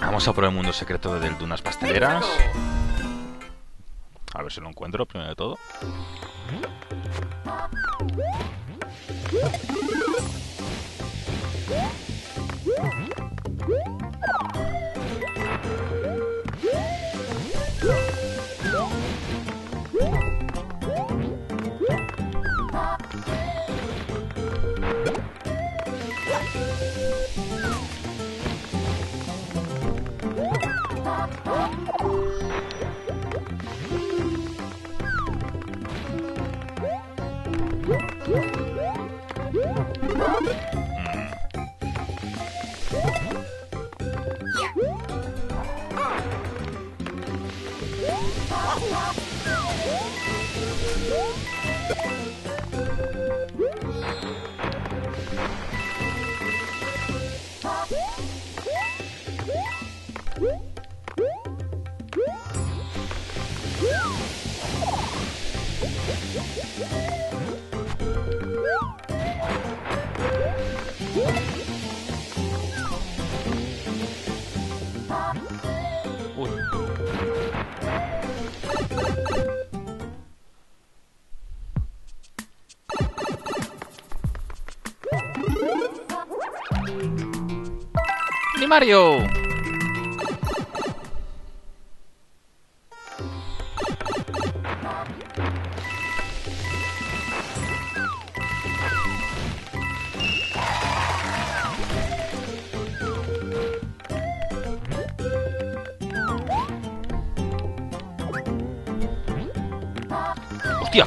Vamos a por el mundo secreto del Dunas Pasteleras. A ver si lo encuentro primero de todo. ¡Ni Mario! ¡Hostia!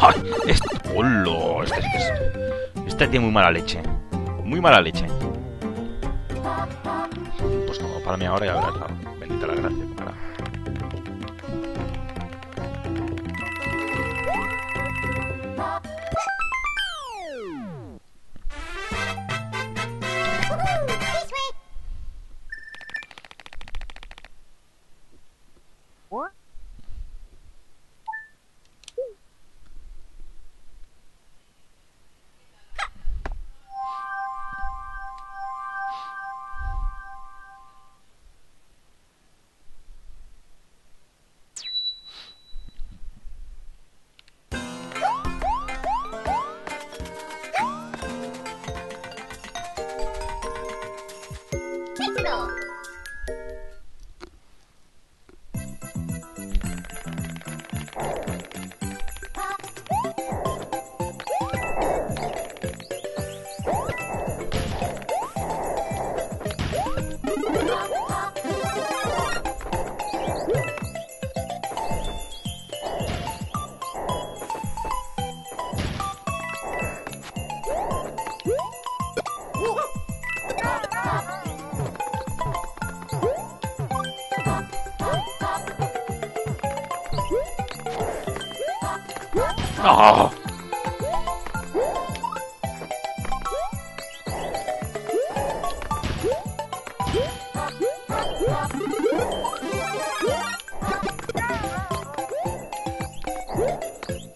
¡Ay! Este... ¡Hola! Este, sí que es- este tiene muy mala leche. Muy mala leche. Ahora verás la bendita la gracia. me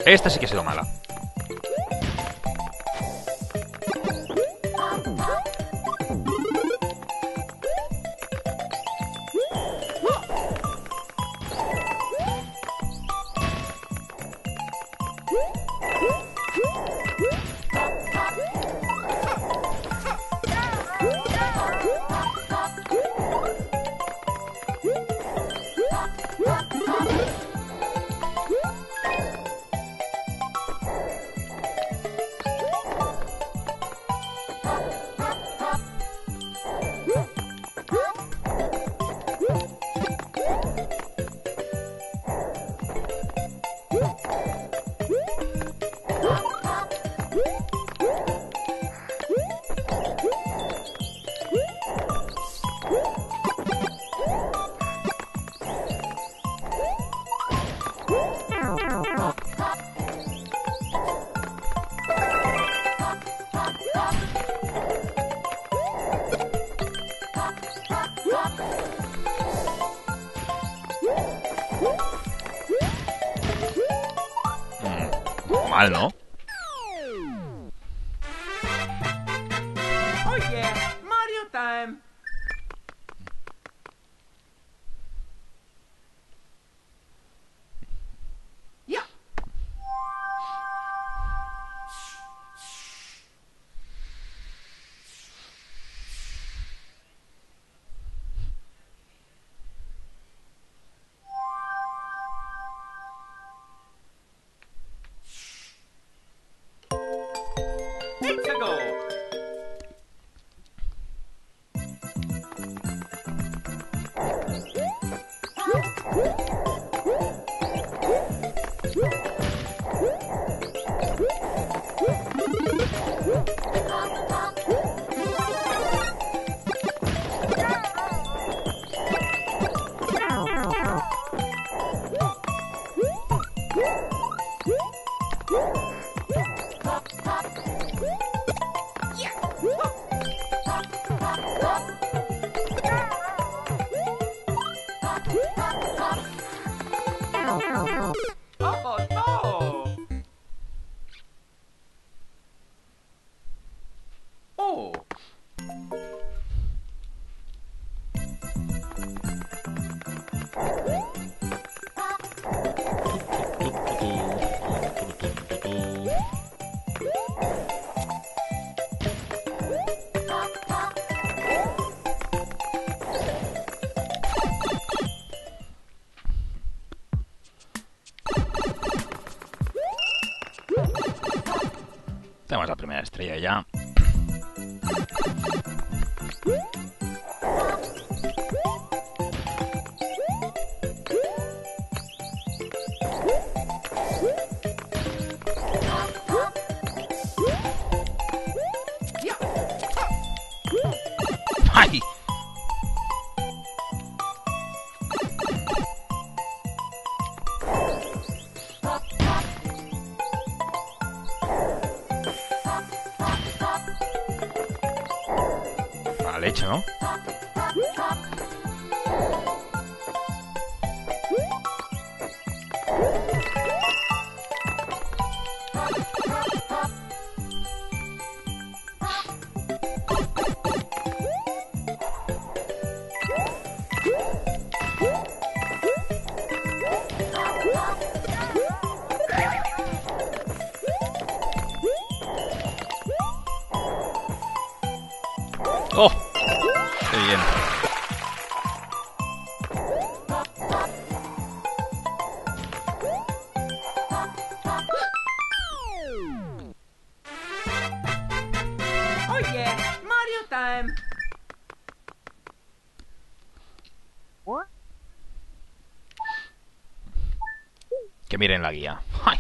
Esta sí que ha sido mala. Mal, ¿no? Tenemos la primera estrella ya. La leche, ¿no? ¡Oh! ¡Qué bien! Oh yeah, Mario time. Que miren la guía. ¡Ay!